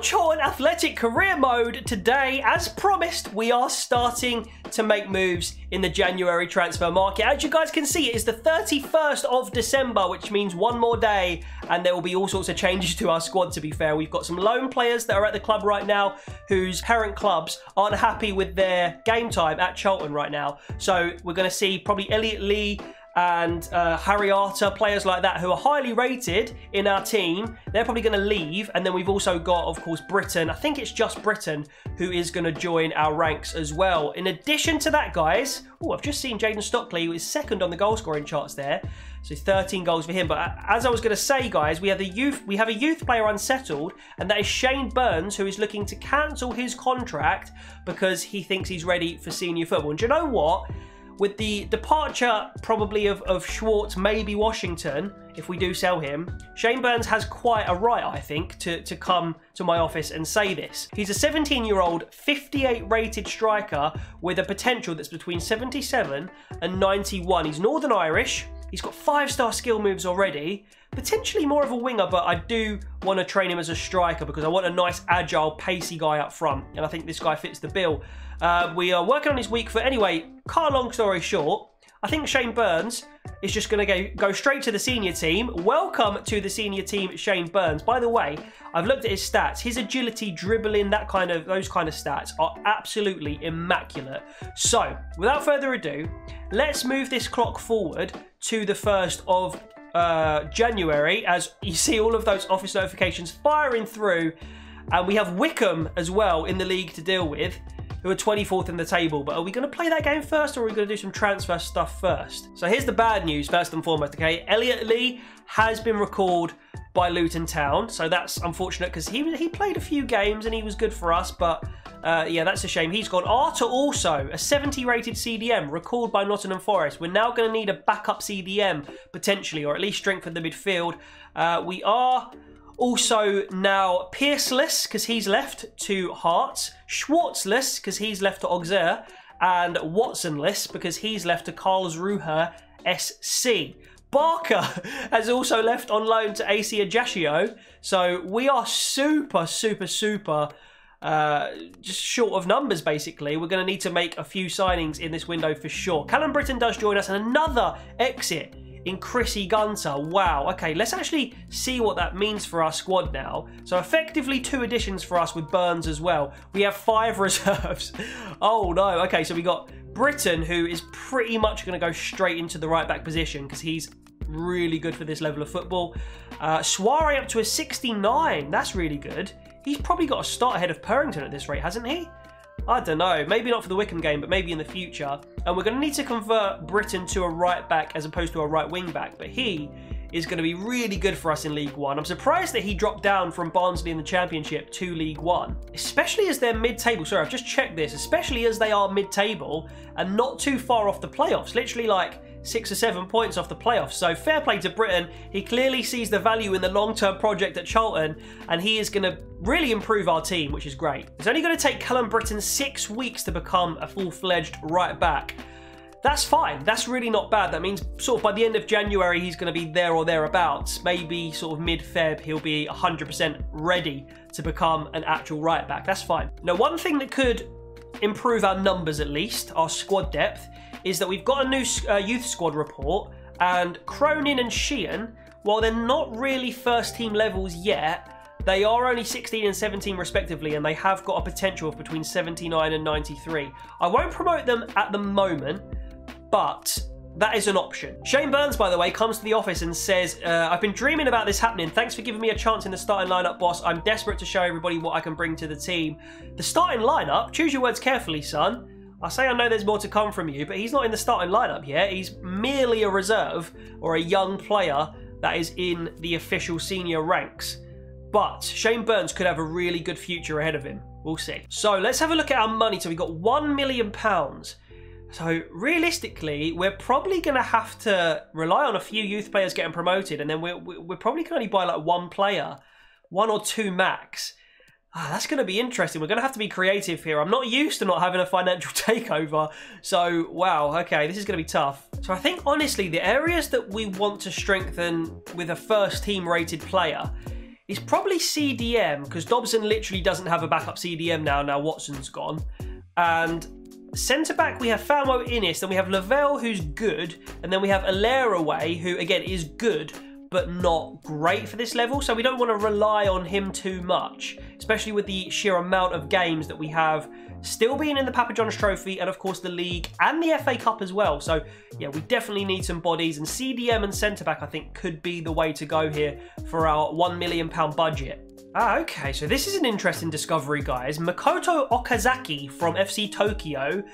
Charlton Athletic career mode today. As promised, we are starting to make moves in the January transfer market. As you guys can see, it is the 31st of December, which means one more day, and there will be all sorts of changes to our squad, to be fair. We've got some loan players that are at the club right now whose parent clubs aren't happy with their game time at Charlton right now. So we're going to see probably Elliot Lee and uh, Harry Arter, players like that who are highly rated in our team, they're probably going to leave. And then we've also got, of course, Brittain. I think it's just Brittain who is going to join our ranks as well. In addition to that, guys, oh, I've just seen Jayden Stockley, who is second on the goal scoring charts there. So 13 goals for him. But uh, as I was going to say, guys, we have a youth we have a youth player unsettled, and that is Shane Burns, who is looking to cancel his contract because he thinks he's ready for senior football. And you know what? With the departure probably of, of Schwartz, maybe Washington, if we do sell him, Shane Burns has quite a right, I think, to, to come to my office and say this. He's a 17 year old, 58 rated striker with a potential that's between 77 and 91. He's Northern Irish. He's got five star skill moves already. Potentially more of a winger, but I do want to train him as a striker because I want a nice, agile, pacey guy up front. And I think this guy fits the bill. Uh, we are working on his week foot. Anyway, a long story short, I think Shane Burns is just going to go straight to the senior team. Welcome to the senior team, Shane Burns. By the way, I've looked at his stats. His agility, dribbling, that kind of those kind of stats are absolutely immaculate. So, without further ado, let's move this clock forward to the first of uh, January as you see all of those office notifications firing through. And we have Wycombe as well in the league to deal with who are 24th in the table. But are we going to play that game first or are we going to do some transfer stuff first? So here's the bad news, first and foremost, okay? Elliot Lee has been recalled by Luton Town. So that's unfortunate because he, he played a few games and he was good for us. But uh, yeah, that's a shame. He's gone. Arter also, a 70 rated CDM, recalled by Nottingham Forest. We're now going to need a backup CDM potentially, or at least strengthen the midfield. Uh, we are also now Pierceless, because he's left to Hearts. Schwartzless, because he's left to Auxerre. And Watsonless, because he's left to Karlsruhe SC. Barker has also left on loan to AC Ajaccio. So we are super, super, super uh, just short of numbers, basically. We're going to need to make a few signings in this window for sure. Callum Brittain does join us, and another exit in Chrissy Gunter. Wow. Okay, let's actually see what that means for our squad now. So effectively two additions for us with Burns as well. We have five reserves. oh no. Okay, so we got Brittain, who is pretty much going to go straight into the right back position because he's really good for this level of football. Uh, up to a 69. That's really good. He's probably got a start ahead of Purrington at this rate, hasn't he? I don't know. Maybe not for the Wycombe game, but maybe in the future. And we're going to need to convert Brittain to a right back as opposed to a right wing back. But he is going to be really good for us in League One. I'm surprised that he dropped down from Barnsley in the Championship to League One, especially as they're mid-table. Sorry, I've just checked this. Especially as they are mid-table and not too far off the playoffs. Literally like six or seven points off the playoffs. So fair play to Brittain. He clearly sees the value in the long-term project at Charlton, and he is going to really improve our team, which is great. It's only going to take Callum Brittain six weeks to become a full-fledged right back. That's fine. That's really not bad. That means sort of by the end of January, he's going to be there or thereabouts. Maybe sort of mid-Feb, he'll be 100% ready to become an actual right back. That's fine. Now, one thing that could improve our numbers at least, our squad depth, is that we've got a new uh, youth squad report, and Cronin and Sheehan, while they're not really first team levels yet, they are only 16 and 17 respectively, and they have got a potential of between 79 and 93. I won't promote them at the moment, but that is an option. Shane Burns, by the way, comes to the office and says, uh, I've been dreaming about this happening. Thanks for giving me a chance in the starting lineup, boss. I'm desperate to show everybody what I can bring to the team. The starting lineup, choose your words carefully, son. I say I know there's more to come from you, but he's not in the starting lineup yet. He's merely a reserve or a young player that is in the official senior ranks. But Shane Burns could have a really good future ahead of him. We'll see. So let's have a look at our money. So we've got £1 million. So realistically, we're probably going to have to rely on a few youth players getting promoted, and then we're, we're probably going to only buy like one player, one or two max. Ah, that's going to be interesting. We're going to have to be creative here. I'm not used to not having a financial takeover. So, wow, okay, this is going to be tough. So I think, honestly, the areas that we want to strengthen with a first team rated player is probably CDM because Dobson literally doesn't have a backup CDM now. Now Watson's gone, and centre back we have Famewo Inniss, then we have Lavelle who's good, and then we have Elerewe who again is good but not great for this level. So we don't want to rely on him too much, especially with the sheer amount of games that we have still being in the Papa John's Trophy and of course the league and the FA Cup as well. So yeah, we definitely need some bodies and CDM and centre back I think could be the way to go here for our one million pound budget. Ah, okay, so this is an interesting discovery, guys. Makoto Okazaki from FC Tokyo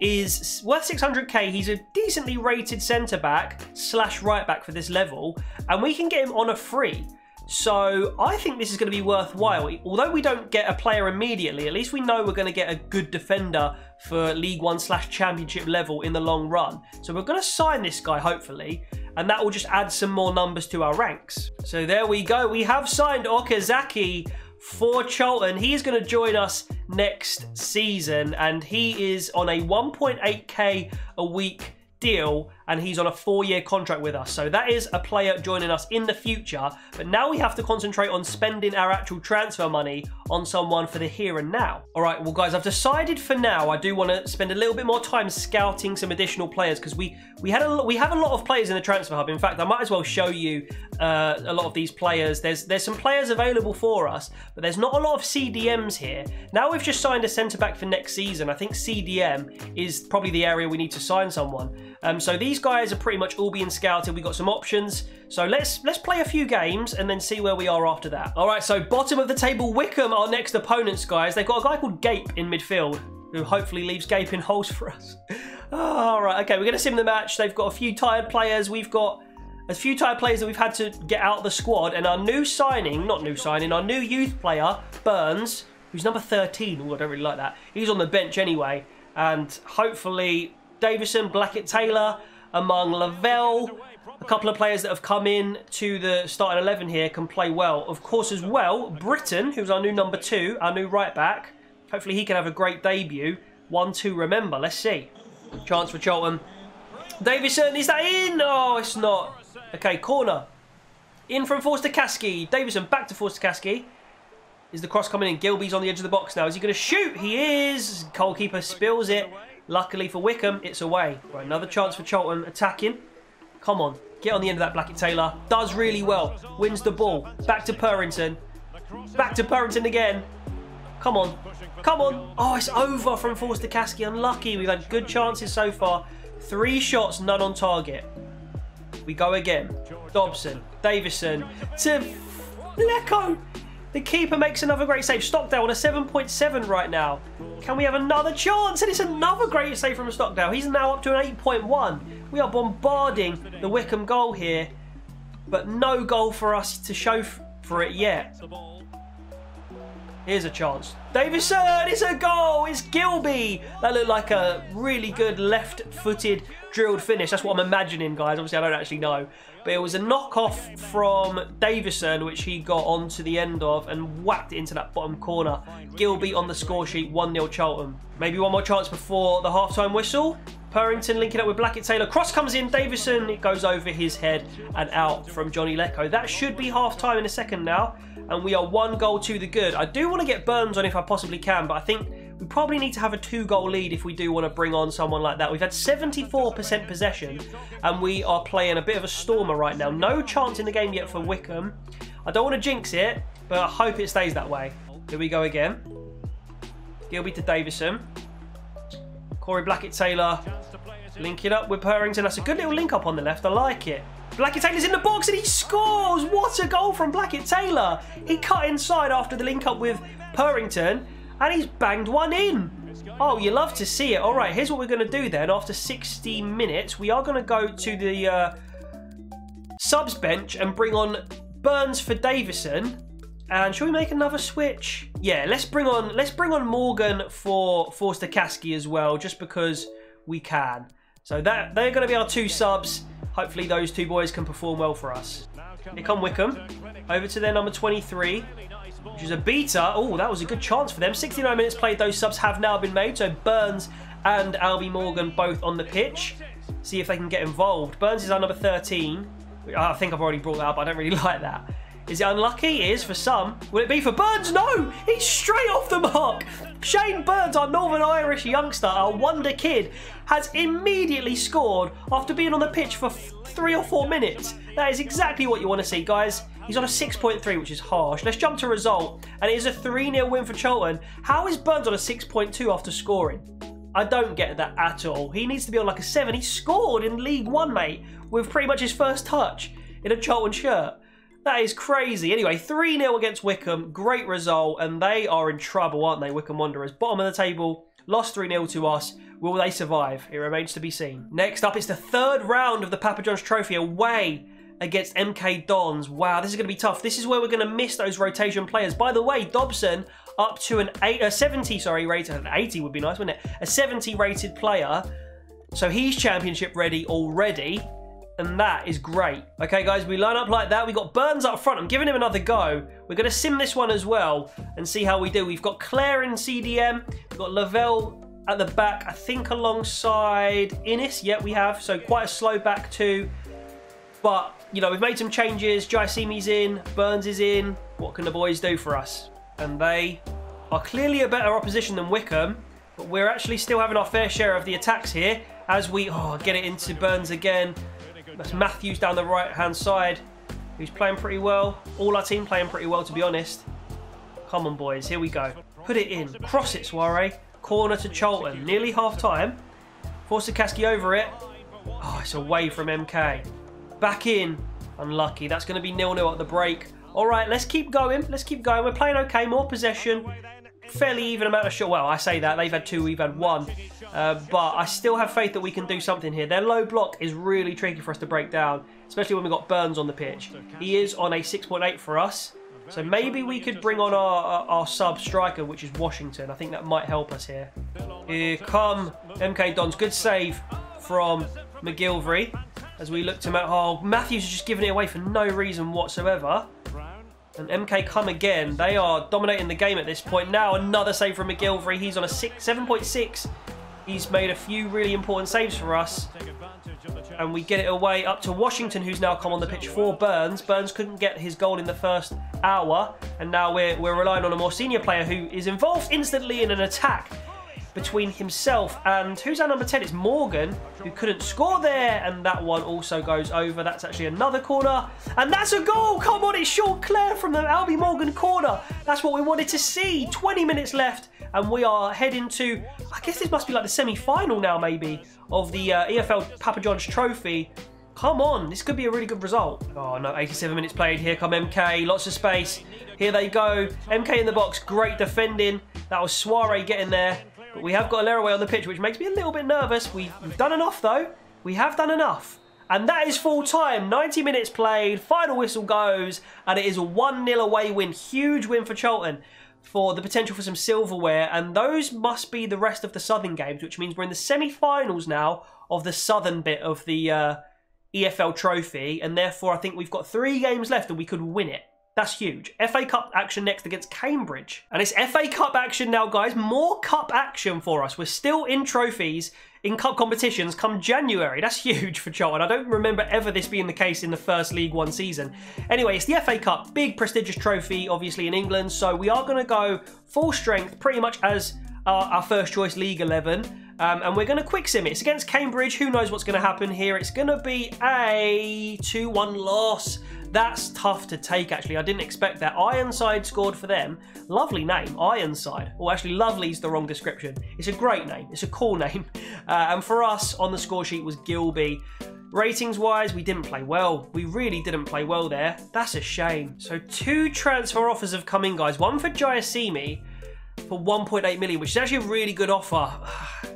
is worth 600k. He's a decently rated centre back slash right back for this level, and we can get him on a free. So I think this is going to be worthwhile. Although we don't get a player immediately, at least we know we're going to get a good defender for League One slash Championship level in the long run. So we're going to sign this guy, hopefully, and that will just add some more numbers to our ranks. So there we go. We have signed Okazaki for Charlton. He is going to join us next season, and he is on a 1.8k a week deal and he's on a four-year contract with us. So that is a player joining us in the future. But now we have to concentrate on spending our actual transfer money on someone for the here and now. All right, well, guys, I've decided for now I do want to spend a little bit more time scouting some additional players because we we had a we have a lot of players in the transfer hub. In fact, I might as well show you uh, a lot of these players. There's there's some players available for us, but there's not a lot of CDMs here. Now we've just signed a centre back for next season. I think CDM is probably the area we need to sign someone. Um, so these guys are pretty much all being scouted. We've got some options. So let's let's play a few games and then see where we are after that. All right, so bottom of the table, Wycombe, our next opponents, guys. They've got a guy called Gape in midfield who hopefully leaves gaping holes for us. All right, okay, we're going to sim the match. They've got a few tired players. We've got a few tired players that we've had to get out of the squad. And our new signing, not new signing, our new youth player, Burns, who's number 13. Ooh, I don't really like that. He's on the bench anyway. And hopefully Davison, Blackett Taylor, among Lavelle, a couple of players that have come in to the starting 11 here can play well. Of course, as well, Brittain, who's our new number two, our new right back. Hopefully he can have a great debut. One, two, remember. Let's see. Chance for Cheltenham. Davison, is that in? Oh, it's not. Okay, corner. In from Forster-Caskey. Davison back to Forster-Caskey. Is the cross coming in? Gilbey's on the edge of the box now. Is he going to shoot? He is. Goalkeeper spills it. Luckily for Wycombe, it's away. Right, another chance for Cheltenham attacking. Come on, get on the end of that Blackett Taylor. Does really well. Wins the ball. Back to Purrington. Back to Purrington again. Come on. Come on. Oh, it's over from Forster-Caskey. Unlucky. We've had good chances so far. Three shots, none on target. We go again. Dobson. Davison. To Leko. The keeper makes another great save. Stockdale on a 7.7 right now. Can we have another chance? And it's another great save from Stockdale. He's now up to an 8.1. We are bombarding the Wycombe goal here, but no goal for us to show for it yet. Here's a chance. Davison, it's a goal. It's Gilbey. That looked like a really good left-footed drilled finish. That's what I'm imagining, guys. Obviously, I don't actually know. But it was a knockoff from Davison, which he got onto the end of and whacked it into that bottom corner. Gilbey on the score sheet, 1-0 Charlton. Maybe one more chance before the half-time whistle. Purrington linking up with Blackett Taylor. Cross comes in. Davison, it goes over his head and out from Johnny Leko. That should be half-time in a second now. And we are one goal to the good. I do want to get Burns on if I possibly can, but I think we probably need to have a two goal lead if we do want to bring on someone like that. We've had 74% possession and we are playing a bit of a stormer right now. No chance in the game yet for Wycombe. I don't want to jinx it, but I hope it stays that way. Here we go again. Gilbey to Davison. Corey Blackett-Taylor linking up with Purrington. That's a good little link up on the left. I like it. Blackett Taylor's in the box and he scores! What a goal from Blackett Taylor! He cut inside after the link up with Purrington and he's banged one in. Oh, you love to see it. All right, here's what we're going to do then. After 60 minutes, we are going to go to the uh, subs bench and bring on Burns for Davison. And shall we make another switch? Yeah, let's bring on let's bring on Morgan for Forster-Caskey as well, just because we can. So that they're going to be our two subs. Hopefully those two boys can perform well for us. Here come Wycombe. Over to their number 23 which is a beta. Oh, that was a good chance for them. 69 minutes played, those subs have now been made. So Burns and Albie Morgan both on the pitch. See if they can get involved. Burns is our number 13. I think I've already brought that up. I don't really like that. Is it unlucky? It is for some. Will it be for Burns? No! He's straight off the mark! Shane Burns, our Northern Irish youngster, our wonder kid, has immediately scored after being on the pitch for three or four minutes. That is exactly what you want to see, guys. He's on a 6.3, which is harsh. Let's jump to result. And it is a 3-0 win for Charlton. How is Burns on a 6.2 after scoring? I don't get that at all. He needs to be on like a 7. He scored in League 1, mate, with pretty much his first touch in a Charlton shirt. That is crazy. Anyway, 3 0 against Wycombe. Great result. And they are in trouble, aren't they, Wycombe Wanderers? Bottom of the table. Lost 3 0 to us. Will they survive? It remains to be seen. Next up, it's the third round of the Papa John's Trophy away against MK Dons. Wow, this is going to be tough. This is where we're going to miss those rotation players. By the way, Dobson up to an eight, a 70, sorry, rated. An 80 would be nice, wouldn't it? A 70 rated player. So he's championship ready already and that is great. Okay, guys, we line up like that. We got Burns up front. I'm giving him another go. We're going to sim this one as well and see how we do. We've got Clare in CDM. We've got Lavelle at the back, I think alongside Inniss. Yeah, we have. So quite a slow back too. But, you know, we've made some changes. Jaiyesimi's in. Burns is in. What can the boys do for us? And they are clearly a better opposition than Wycombe. But we're actually still having our fair share of the attacks here as we oh, get it into Burns again. That's Matthews down the right-hand side, who's playing pretty well. All our team playing pretty well, to be honest. Come on, boys. Here we go. Put it in. Cross it, Souaré. Corner to Charlton. Nearly half-time. Forster-Caskey over it. Oh, it's away from MK. Back in. Unlucky. That's going to be nil-nil at the break. All right, let's keep going. Let's keep going. We're playing okay. More possession fairly even amount of shot. Well, I say that. They've had two, we've had one. Uh, but I still have faith that we can do something here. Their low block is really tricky for us to break down, especially when we've got Burns on the pitch. He is on a 6.8 for us. So maybe we could bring on our, our, our, sub striker, which is Washington. I think that might help us here. Here come MK Dons. Good save from MacGillivray as we look to Matt Oh, Matthews is just giving it away for no reason whatsoever. And MK come again. They are dominating the game at this point. Now another save from MacGillivray. He's on a 7.6. He's made a few really important saves for us. And we get it away up to Washington, who's now come on the pitch for Burns. Burns couldn't get his goal in the first hour. And now we're, we're relying on a more senior player who is involved instantly in an attack between himself and who's our number 10? It's Morgan, who couldn't score there, and that one also goes over. That's actually another corner, and that's a goal! Come on, it's Sean Clare from the Albie Morgan corner. That's what we wanted to see. 20 minutes left, and we are heading to, I guess this must be like the semi-final now, maybe, of the uh, EFL Papa John's Trophy. Come on, this could be a really good result. Oh no, 87 minutes played. Here come MK, lots of space. Here they go. MK in the box, great defending. That was Souaré getting there. But we have got Leraway on the pitch, which makes me a little bit nervous. We've, done enough, though. We have done enough. And that is full time. 90 minutes played, final whistle goes, and it is a 1-0 away win. Huge win for Charlton for the potential for some silverware. And those must be the rest of the Southern games, which means we're in the semi-finals now of the Southern bit of the uh, EFL Trophy. And therefore, I think we've got three games left and we could win it. That's huge. FA Cup action next against Cambridge. And it's FA Cup action now, guys. More cup action for us. We're still in trophies in cup competitions come January. That's huge for Charlton. I don't remember ever this being the case in the first League One season. Anyway, it's the FA Cup. Big prestigious trophy, obviously, in England. So we are going to go full strength, pretty much as our, our first choice League 11. Um, and we're going to quick sim it. It's against Cambridge. Who knows what's going to happen here? It's going to be a 2-1 loss. That's tough to take, actually. I didn't expect that. Ironside scored for them. Lovely name, Ironside. Well, actually, lovely is the wrong description. It's a great name. It's a cool name. Uh, and for us, on the score sheet was Gilbey. Ratings wise, we didn't play well. We really didn't play well there. That's a shame. So two transfer offers have come in, guys. One for Jaiyesimi for 1.8 million, which is actually a really good offer.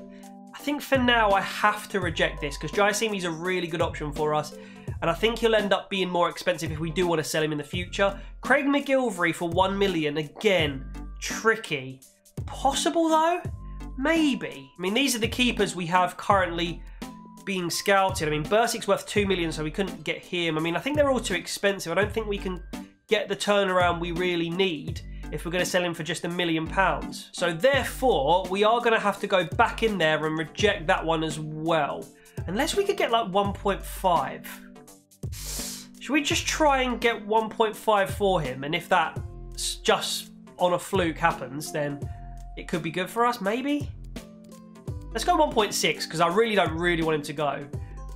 I think for now I have to reject this because Jaiyesimi is a really good option for us and I think he'll end up being more expensive if we do want to sell him in the future. Craig MacGillivray for 1 million, again, tricky. Possible though? Maybe. I mean, these are the keepers we have currently being scouted. I mean, Bursik's worth 2 million, so we couldn't get him. I mean, I think they're all too expensive. I don't think we can get the turnaround we really need if we're going to sell him for just a million pounds. So therefore, we are going to have to go back in there and reject that one as well. Unless we could get like 1.5. Should we just try and get 1.5 for him? And if that just on a fluke happens, then it could be good for us, maybe? Let's go 1.6, because I really don't really want him to go.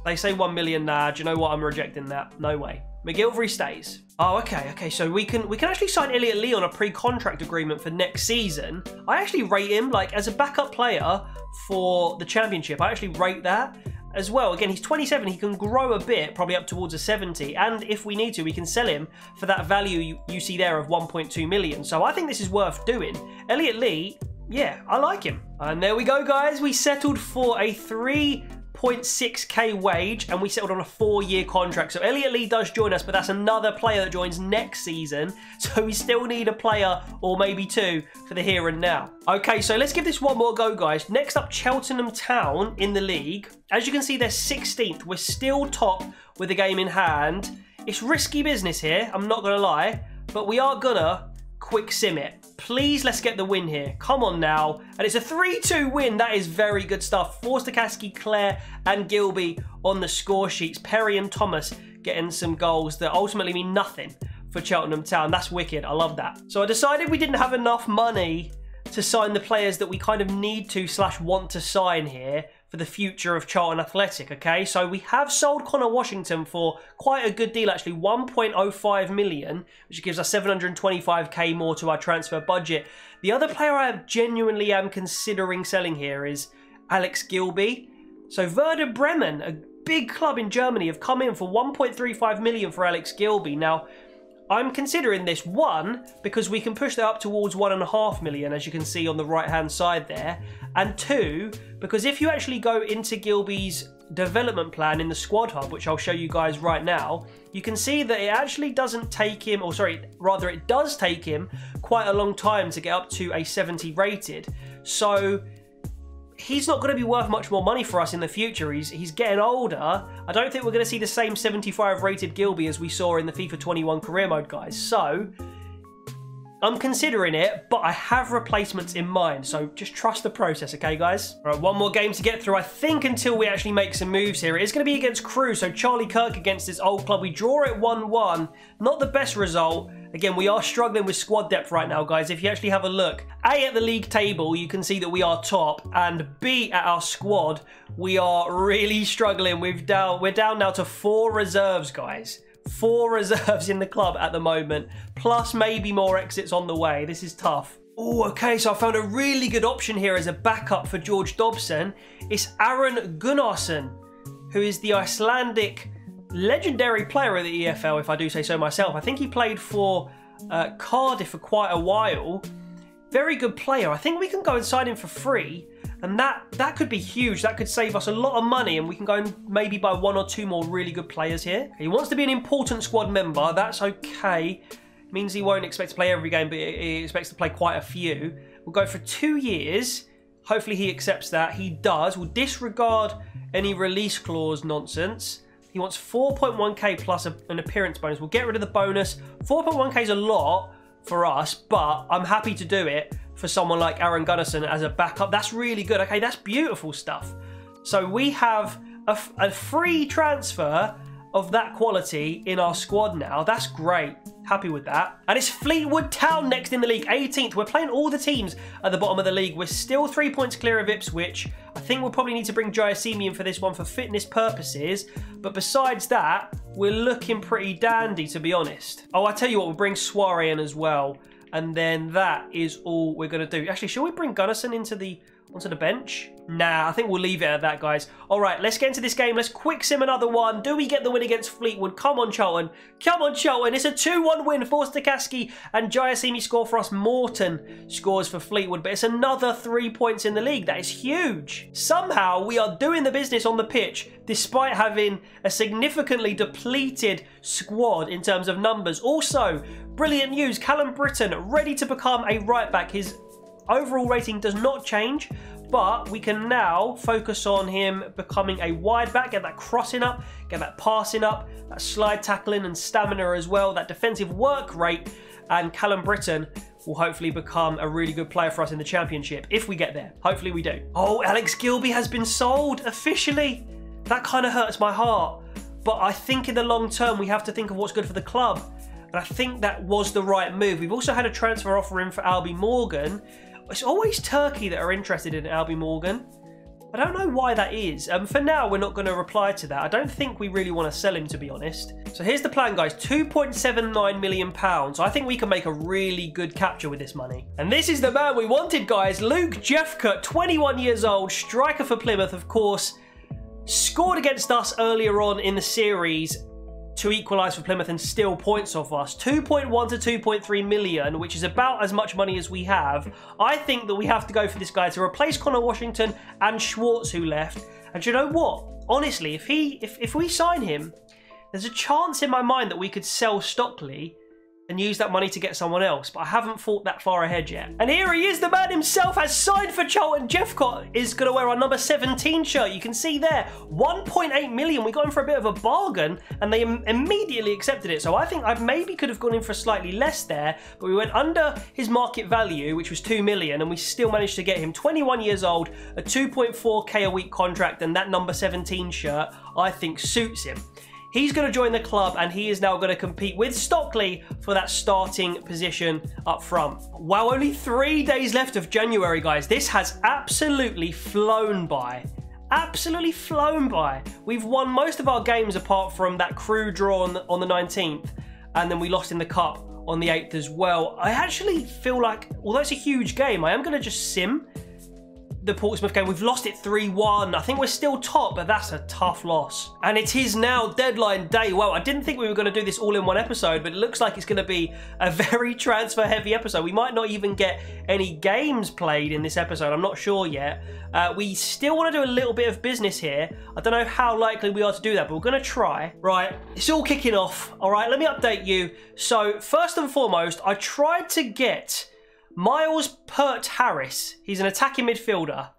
They say 1 million, nah, do you know what? I'm rejecting that. No way. MacGillivray stays. Oh, okay, okay. So we can we can actually sign Elliot Lee on a pre-contract agreement for next season. I actually rate him like as a backup player for the championship. I actually rate that as well. Again, he's 27. He can grow a bit, probably up towards a 70. And if we need to, we can sell him for that value you, you see there of 1.2 million. So I think this is worth doing. Elliot Lee, yeah, I like him. And there we go, guys. We settled for a three 0.6k wage and we settled on a four-year contract. So Elliot Lee does join us, but that's another player that joins next season. So we still need a player or maybe two for the here and now. Okay, so let's give this one more go, guys. Next up, Cheltenham Town in the league. As you can see, they're 16th. We're still top with the game in hand. It's risky business here, I'm not going to lie, but we are gonna quick sim it. Please, let's get the win here. Come on now. And it's a 3-2 win. That is very good stuff. Forster-Caskey, Clare and Gilbey on the score sheets. Perry and Thomas getting some goals that ultimately mean nothing for Cheltenham Town. That's wicked. I love that. So I decided we didn't have enough money to sign the players that we kind of need to slash want to sign here for the future of Charlton Athletic, okay? So we have sold Conor Washington for quite a good deal, actually, 1.05 million, which gives us 725k more to our transfer budget. The other player I genuinely am considering selling here is Alex Gilbey. So Werder Bremen, a big club in Germany, have come in for 1.35 million for Alex Gilbey. Now, I'm considering this one because we can push that up towards one and a half million, as you can see on the right hand side there, and two because if you actually go into Gilbey's development plan in the squad hub, which I'll show you guys right now, you can see that it actually doesn't take him, or sorry, rather it does take him quite a long time to get up to a 70 rated. So he's not going to be worth much more money for us in the future. He's he's getting older. I don't think we're going to see the same 75 rated Gilbey as we saw in the FIFA 21 career mode, guys. So I'm considering it, but I have replacements in mind, so just trust the process, okay, guys? All right, one more game to get through, I think, until we actually make some moves here. It is going to be against Crewe. so Charlie Kirk against his old club. We draw it 1-1. Not the best result. Again, we are struggling with squad depth right now, guys. If you actually have a look, A, at the league table, you can see that we are top, and B, at our squad, we are really struggling. We've down, we're down now to four reserves, guys four reserves in the club at the moment, plus maybe more exits on the way. This is tough. Oh, okay, so I found a really good option here as a backup for George Dobson. It's Aron Gunnarsson, who is the Icelandic legendary player of the EFL, if I do say so myself. I think he played for uh, Cardiff for quite a while. Very good player. I think we can go and sign him for free and that, that could be huge. That could save us a lot of money and we can go and maybe buy one or two more really good players here. He wants to be an important squad member. That's okay. Means he won't expect to play every game, but he expects to play quite a few. We'll go for two years. Hopefully he accepts that. He does. We'll disregard any release clause nonsense. He wants 4.1k plus an appearance bonus. We'll get rid of the bonus. 4.1k is a lot for us, but I'm happy to do it for someone like Aron Gunnarsson as a backup. That's really good. Okay, that's beautiful stuff. So we have a, a free transfer of that quality in our squad now. That's great. Happy with that. And it's Fleetwood Town next in the league, 18th. We're playing all the teams at the bottom of the league. We're still three points clear of Ipswich. I think we'll probably need to bring Jaiyesimi in for this one for fitness purposes. But besides that, we're looking pretty dandy, to be honest. Oh, I tell you what, we'll bring Souaré in as well. And then that is all we're going to do. Actually, shall we bring Gunnarsson into the onto the bench? Nah, I think we'll leave it at that, guys. All right, let's get into this game. Let's quick sim another one. Do we get the win against Fleetwood? Come on, Charlton. Come on, Charlton. It's a 2-1 win. Forster-Caskey and Jaiyesimi score for us. Morton scores for Fleetwood, but it's another three points in the league. That is huge. Somehow, we are doing the business on the pitch, despite having a significantly depleted squad in terms of numbers. Also, brilliant news. Callum Brittain ready to become a right back. His overall rating does not change, but we can now focus on him becoming a wide back, get that crossing up, get that passing up, that slide tackling and stamina as well, that defensive work rate, and Callum Brittain will hopefully become a really good player for us in the championship if we get there. Hopefully we do. Oh, Alex Gilbey has been sold officially. That kind of hurts my heart. But I think in the long term, we have to think of what's good for the club. And I think that was the right move. We've also had a transfer offer in for Albie Morgan. It's always Turkey that are interested in Albie Morgan. I don't know why that is. Um, for now, we're not going to reply to that. I don't think we really want to sell him, to be honest. So here's the plan, guys. £2.79 million. I think we can make a really good capture with this money. And this is the man we wanted, guys. Luke Jephcott, 21 years old, striker for Plymouth, of course. Scored against us earlier on in the series to equalise for Plymouth and steal points off us. 2.1 to 2.3 million, which is about as much money as we have. I think that we have to go for this guy to replace Connor Washington and Schwartz who left. And you know what? Honestly, if he if, if we sign him, there's a chance in my mind that we could sell Stockley and use that money to get someone else, but I haven't thought that far ahead yet. And here he is, the man himself has signed for Charlton. Jephcott is going to wear our number 17 shirt. You can see there, 1.8 million. We got him for a bit of a bargain, and they Im immediately accepted it. So I think I maybe could have gone in for slightly less there, but we went under his market value, which was 2 million, and we still managed to get him 21 years old, a 2.4k a week contract, and that number 17 shirt I think suits him. He's going to join the club and he is now going to compete with Stockley for that starting position up front. Wow, only three days left of January, guys. This has absolutely flown by absolutely flown by. We've won most of our games apart from that Crewe draw on the, on the 19th, and then we lost in the cup on the 8th as well. I actually feel like, although it's a huge game, I am going to just sim the Portsmouth game. We've lost it 3-1. I think we're still top, but that's a tough loss. And it is now deadline day. Well, I didn't think we were going to do this all in one episode, but it looks like it's going to be a very transfer heavy episode. We might not even get any games played in this episode. I'm not sure yet. Uh, we still want to do a little bit of business here. I don't know how likely we are to do that, but we're going to try. Right, it's all kicking off. All right, let me update you. So first and foremost, I tried to get Miles Pert Harris, he's an attacking midfielder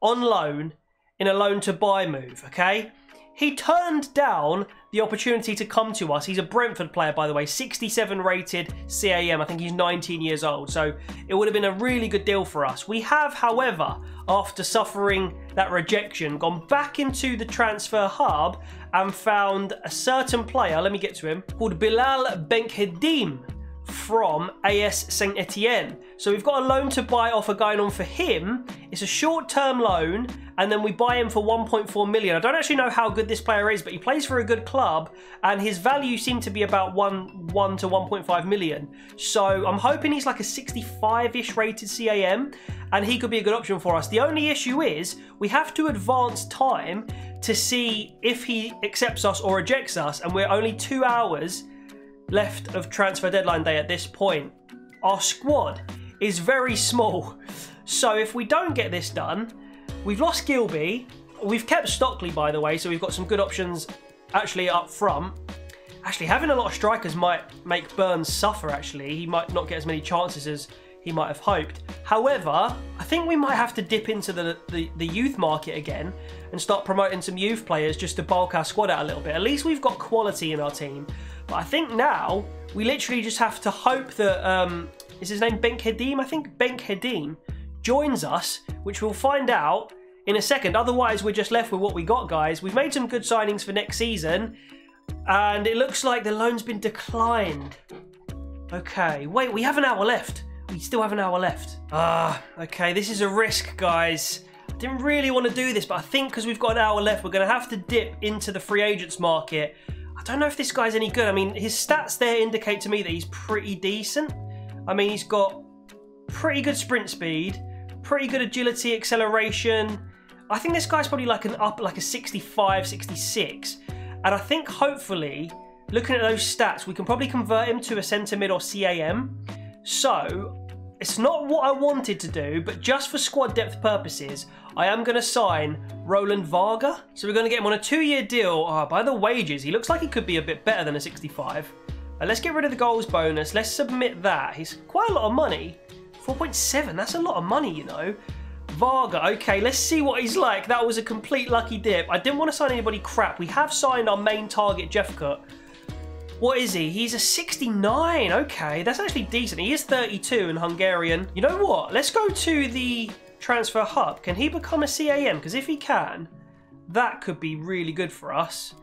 on loan in a loan to buy move, okay? He turned down the opportunity to come to us. He's a Brentford player, by the way, 67 rated CAM. I think he's 19 years old, so it would have been a really good deal for us. We have, however, after suffering that rejection, gone back into the transfer hub and found a certain player, let me get to him, called Bilal Benkhedim from AS Saint Etienne. So we've got a loan to buy offer going on for him. It's a short-term loan, and then we buy him for 1.4 million. I don't actually know how good this player is, but he plays for a good club, and his value seemed to be about one, one to 1.5 million. So I'm hoping he's like a 65-ish rated CAM, and he could be a good option for us. The only issue is we have to advance time to see if he accepts us or rejects us, and we're only two hours left of transfer deadline day at this point. Our squad is very small. So if we don't get this done, we've lost Gilbey. We've kept Stockley, by the way, so we've got some good options actually up front. Actually, having a lot of strikers might make Burns suffer, actually. He might not get as many chances as he might have hoped. However, I think we might have to dip into the, the, the, youth market again and start promoting some youth players just to bulk our squad out a little bit. At least we've got quality in our team. But I think now we literally just have to hope that um, is his name Benkhedim? I think Benkhedim joins us, which we'll find out in a second. Otherwise, we're just left with what we got, guys. We've made some good signings for next season, and it looks like the loan's been declined. Okay, wait, we have an hour left. We still have an hour left. Ah, okay, this is a risk, guys. I didn't really want to do this, but I think because we've got an hour left, we're going to have to dip into the free agents market I don't know if this guy's any good. I mean, his stats there indicate to me that he's pretty decent. I mean, he's got pretty good sprint speed, pretty good agility, acceleration. I think this guy's probably like an up, like a 65, 66. And I think hopefully, looking at those stats, we can probably convert him to a centre mid or CAM. So, it's not what I wanted to do, but just for squad depth purposes, I am going to sign Roland Varga. So we're going to get him on a two-year deal. Oh, by the wages, he looks like he could be a bit better than a 65. Uh, let's get rid of the goals bonus. Let's submit that. He's quite a lot of money. 4.7, that's a lot of money, you know. Varga, okay, let's see what he's like. That was a complete lucky dip. I didn't want to sign anybody crap. We have signed our main target, Jephcott. What is he? He's a 69. Okay, that's actually decent. He is 32 in Hungarian. You know what? Let's go to the transfer hub. Can he become a CAM? Because if he can, that could be really good for us.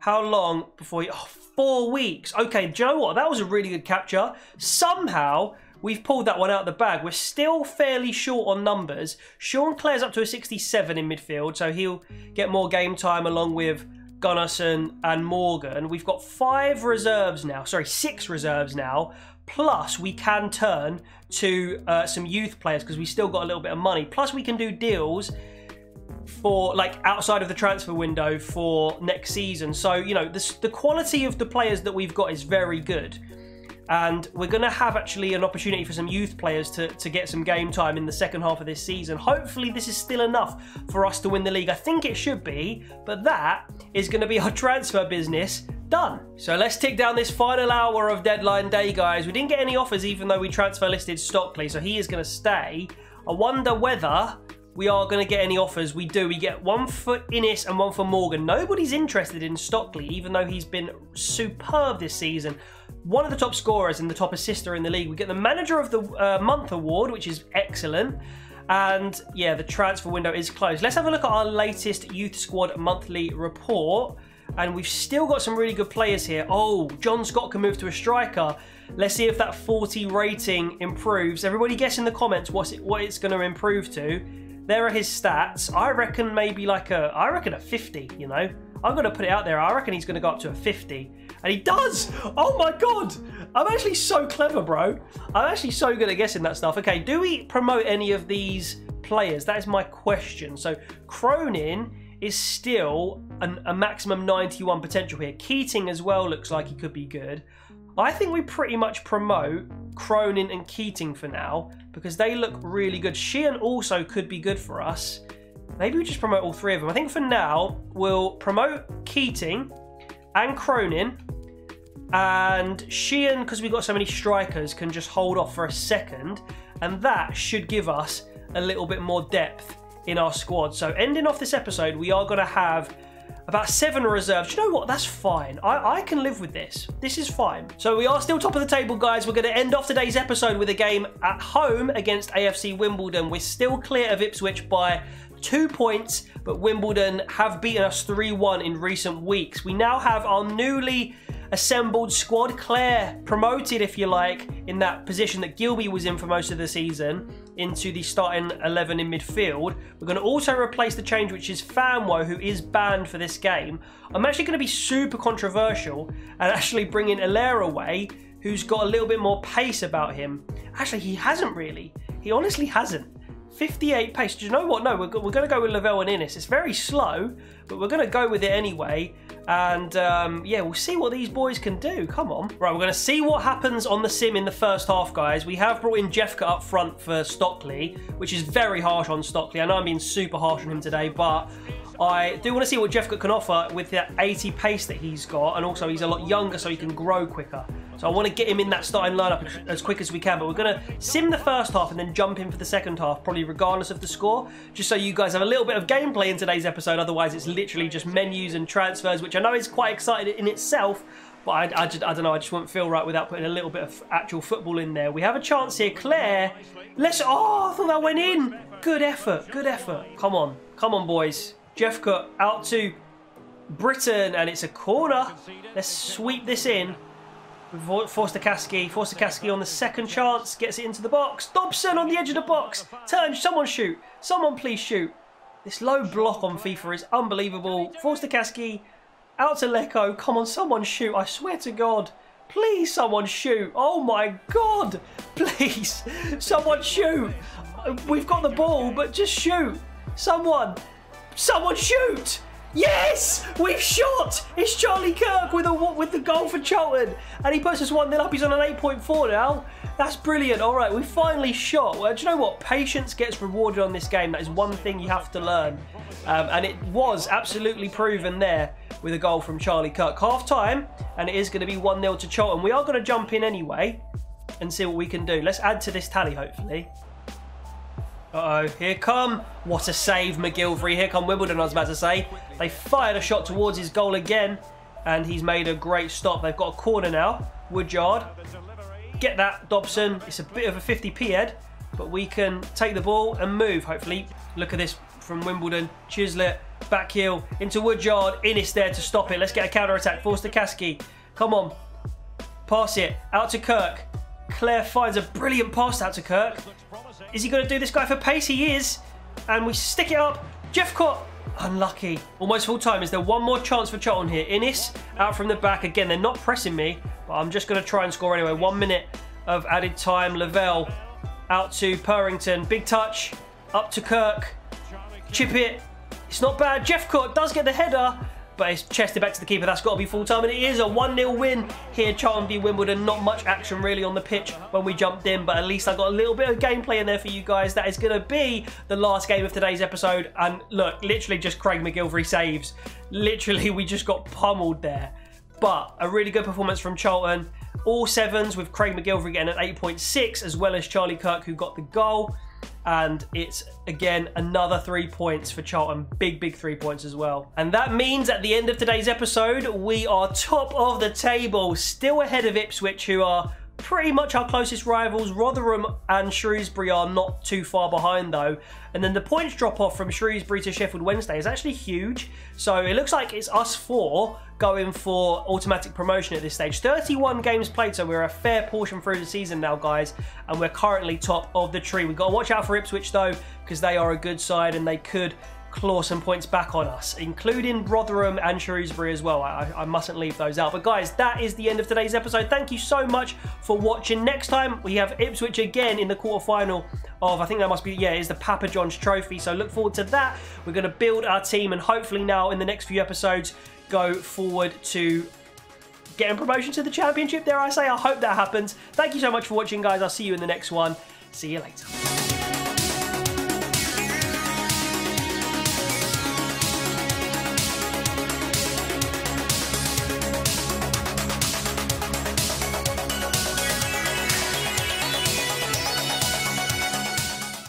How long before you... Oh, four weeks. Okay, do you know what? That was a really good capture. Somehow, we've pulled that one out of the bag. We're still fairly short on numbers. Sean Clare's up to a 67 in midfield, so he'll get more game time along with Gunnarsson and Morgan. We've got five reserves now. Sorry, six reserves now. Plus, we can turn to uh, some youth players because we still got a little bit of money. Plus, we can do deals for like outside of the transfer window for next season. So you know this, the quality of the players that we've got is very good. And we're going to have actually an opportunity for some youth players to, to get some game time in the second half of this season. Hopefully, this is still enough for us to win the league. I think it should be, but that is going to be our transfer business done. So let's tick down this final hour of deadline day, guys. We didn't get any offers even though we transfer listed Stockley, so he is going to stay. I wonder whether we are going to get any offers. We do. We get one for Inniss and one for Morgan. Nobody's interested in Stockley, even though he's been superb this season. One of the top scorers and the top assister in the league. We get the Manager of the uh, Month award, which is excellent. And yeah, the transfer window is closed. Let's have a look at our latest Youth Squad monthly report. And we've still got some really good players here. Oh, John Scott can move to a striker. Let's see if that 40 rating improves. Everybody guess in the comments what's it, what it's going to improve to. There are his stats. I reckon maybe like a, I reckon a 50, you know? I'm going to put it out there. I reckon he's going to go up to a 50. And he does! Oh my god! I'm actually so clever, bro. I'm actually so good at guessing that stuff. Okay, do we promote any of these players? That is my question. So, Cronin is still an, a maximum 91 potential here. Keating as well looks like he could be good. I think we pretty much promote Cronin and Keating for now because they look really good. Sheehan also could be good for us. Maybe we just promote all three of them. I think for now, we'll promote Keating and Cronin. And Sheehan, because we've got so many strikers, can just hold off for a second. And that should give us a little bit more depth in our squad. So ending off this episode, we are going to have about seven reserves. You know what? That's fine. I, I can live with this. This is fine. So we are still top of the table, guys. We're going to end off today's episode with a game at home against AFC Wimbledon. We're still clear of Ipswich by two points, but Wimbledon have beaten us 3-1 in recent weeks. We now have our newly assembled squad. Clare promoted, if you like, in that position that Gilbey was in for most of the season into the starting 11 in midfield. We're going to also replace the change, which is Famewo, who is banned for this game. I'm actually going to be super controversial and actually bring in Alera away, who's got a little bit more pace about him. Actually, he hasn't really. He honestly hasn't. 58 pace. Do you know what? No, we're, we're going to go with Lavelle and Inniss. It's very slow, but we're going to go with it anyway. And um, yeah, we'll see what these boys can do. Come on. Right, we're going to see what happens on the sim in the first half, guys. We have brought in Jephcott up front for Stockley, which is very harsh on Stockley. I know I'm being super harsh on him today, but I do want to see what Jephcott can offer with that 80 pace that he's got, and also he's a lot younger, so he can grow quicker. So I want to get him in that starting lineup as quick as we can. But we're going to sim the first half and then jump in for the second half, probably regardless of the score, just so you guys have a little bit of gameplay in today's episode. Otherwise, it's literally just menus and transfers, which I know is quite exciting in itself. But I, I, just, I don't know, I just wouldn't feel right without putting a little bit of actual football in there. We have a chance here. Clare, let's... Oh, I thought that went in. Good effort, good effort. Come on, come on, boys. Jephcott out to Brittain, and it's a corner. Let's sweep this in. Forster-Caskey. Forster-Caskey on the second chance. Gets it into the box. Dobson on the edge of the box. Turn. Someone shoot. Someone please shoot. This low block on FIFA is unbelievable. Forster-Caskey out to Leko. Come on, someone shoot. I swear to God. Please, someone shoot. Oh my God. Please, someone shoot. We've got the ball, but just shoot. Someone. Someone shoot. Yes! We've shot! It's Charlie Kirk with a with the goal for Charlton. And he puts us 1 0 up. He's on an 8.4 now. That's brilliant. All right, we finally shot. Well, do you know what? Patience gets rewarded on this game. That is one thing you have to learn. Um, and it was absolutely proven there with a goal from Charlie Kirk. Half time, and it is going to be 1 0 to Charlton. We are going to jump in anyway and see what we can do. Let's add to this tally, hopefully. Uh-oh, here come. What a save, MacGillivray. Here come Wimbledon, I was about to say. They fired a shot towards his goal again, and he's made a great stop. They've got a corner now. Woodyard. Get that, Dobson. It's a bit of a 50p head, but we can take the ball and move, hopefully. Look at this from Wimbledon. Chislett Back heel into Woodyard. Inniss there to stop it. Let's get a counter attack. Forster-Caskey. Come on. Pass it. Out to Kirk. Clare finds a brilliant pass out to Kirk. Is he going to do this guy for pace? He is. And we stick it up. Jeff Jephcott. Unlucky. Almost full time. Is there one more chance for Charlton here? Inniss out from the back. Again, they're not pressing me. But I'm just going to try and score anyway. One minute of added time. Lavelle out to Purrington. Big touch. Up to Kirk. Chip it. It's not bad. Jeff Jephcott does get the header but it's chested back to the keeper. That's got to be full time, and it is a 1-0 win here, Charlton v Wimbledon. Not much action really on the pitch when we jumped in, but at least I got a little bit of gameplay in there for you guys. That is going to be the last game of today's episode, and look, literally just Craig MacGillivray saves. Literally, we just got pummeled there. But a really good performance from Charlton. All sevens with Craig MacGillivray getting an 8.6, as well as Charlie Kirk, who got the goal and it's again another three points for Charlton. Big, big three points as well. And that means at the end of today's episode, we are top of the table, still ahead of Ipswich, who are pretty much our closest rivals. Rotherham and Shrewsbury are not too far behind though. And then the points drop off from Shrewsbury to Sheffield Wednesday is actually huge. So it looks like it's us four going for automatic promotion at this stage. 31 games played, so we're a fair portion through the season now, guys. And we're currently top of the tree. We've got to watch out for Ipswich though, because they are a good side and they could claw some points back on us, including Rotherham and Shrewsbury as well. I, I, mustn't leave those out. But guys, that is the end of today's episode. Thank you so much for watching. Next time, we have Ipswich again in the quarterfinal of, I think that must be, yeah, is the Papa John's Trophy. So look forward to that. We're going to build our team and hopefully now in the next few episodes, go forward to getting promotion to the championship. There I say, I hope that happens. Thank you so much for watching, guys. I'll see you in the next one. See you later.